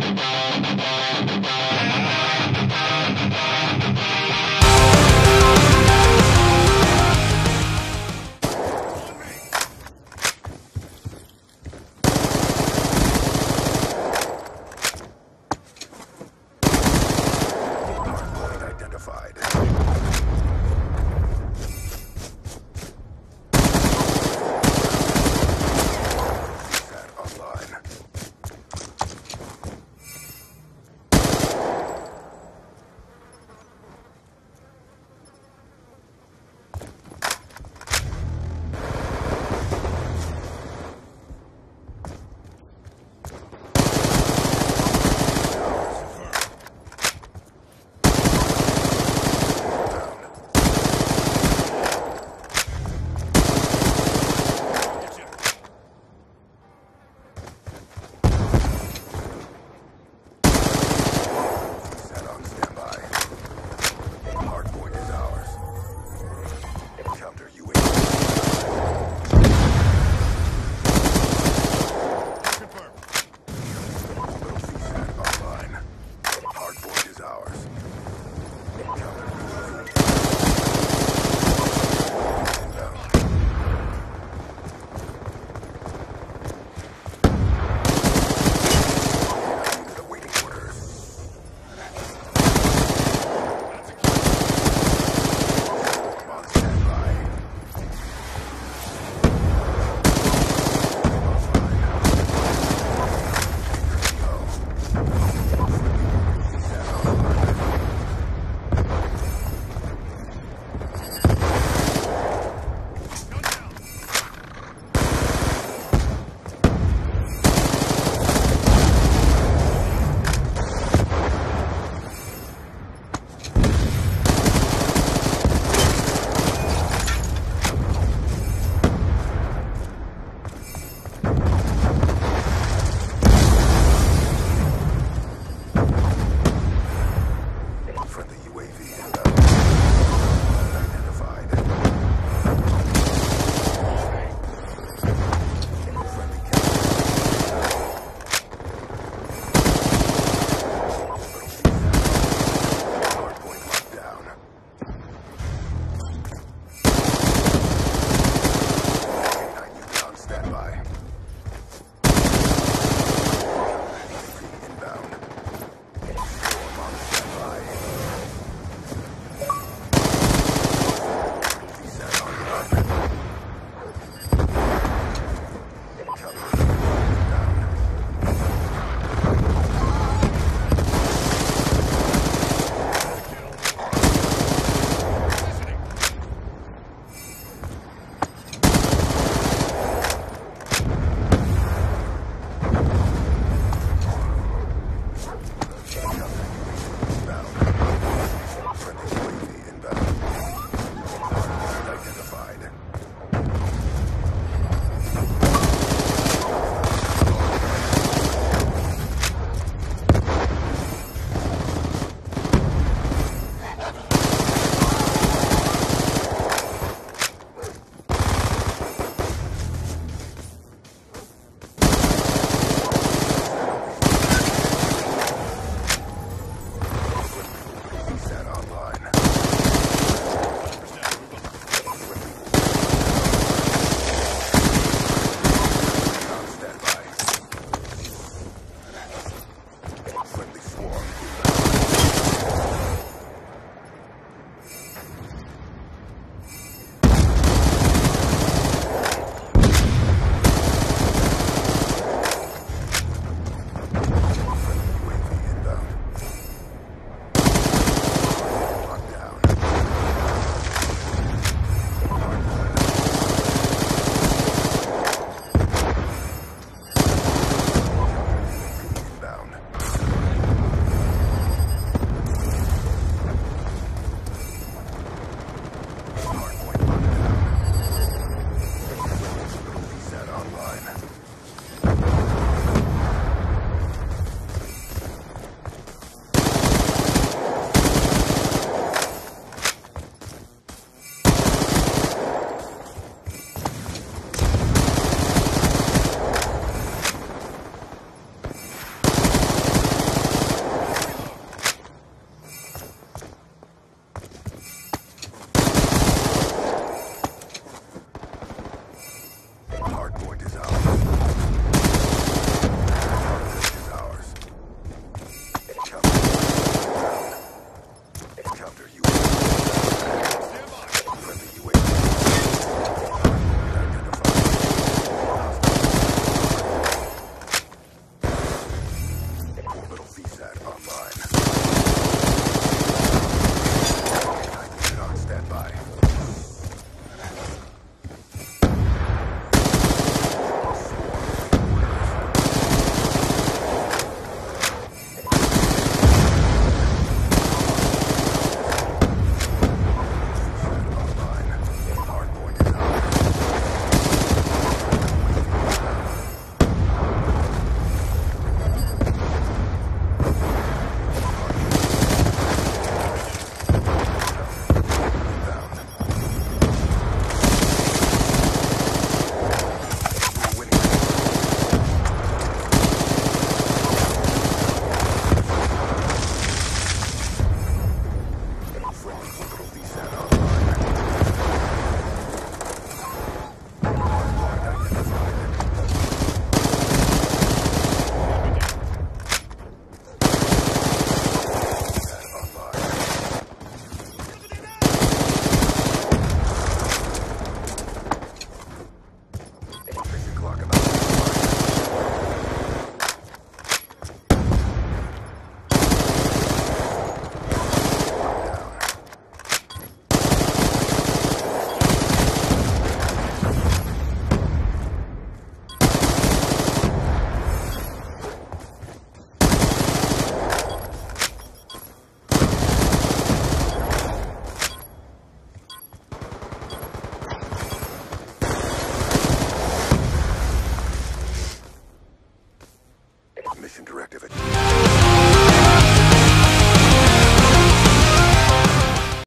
Bye.